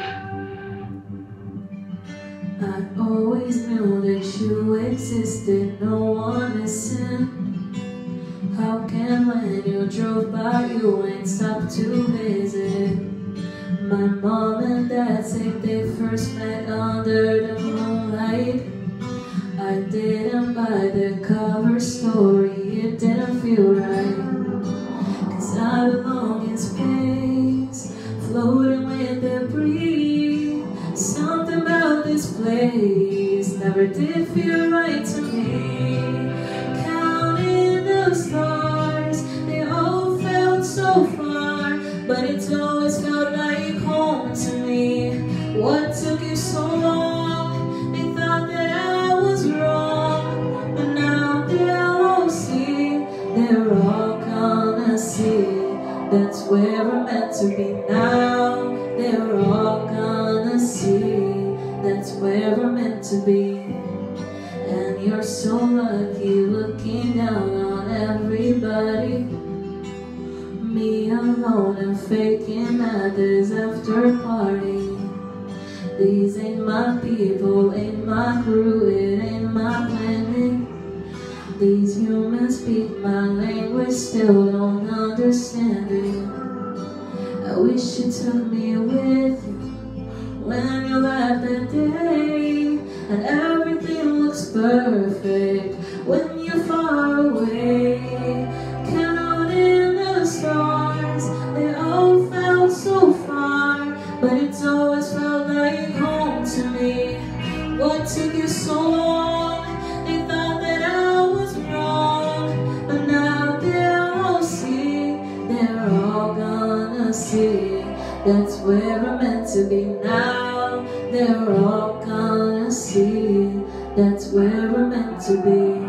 I always knew that you existed, no one listened. How can when you drove by you ain't stopped to visit? My mom and dad say they first met under the moonlight. I didn't buy the cover place never did feel right to me. Counting the stars, they all felt so far, but it's always felt like home to me. What took you so long? They thought that I was wrong, but now they'll all see. They're all gonna see. That's where we're meant to be now. They're all gonna see. That's where we're meant to be. And you're so lucky looking down on everybody. Me alone and faking this after party. These ain't my people, ain't my crew, it ain't my planet. These humans speak my language, still don't understand it. I wish you took me with you and everything looks perfect when you're far away. Counting the stars, they all felt so far, but it's always felt like home to me. What took you so long? They thought that I was wrong, but now they'll all see. They're all gonna see. That's where I'm meant to be now. They're all gonna see. That's where we're meant to be.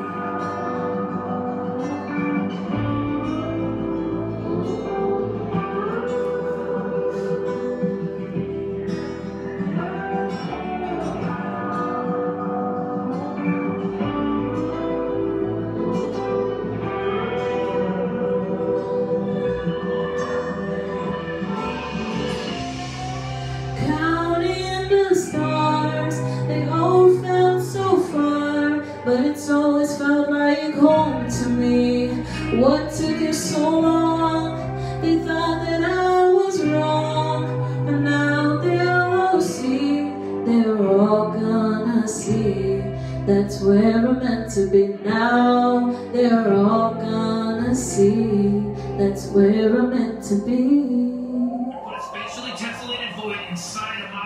But it's always felt like home to me. What took you so long? They thought that I was wrong, but now they'll all see. They're all gonna see. That's where we're meant to be now. They're all gonna see. That's where we're meant to be. Void inside a modified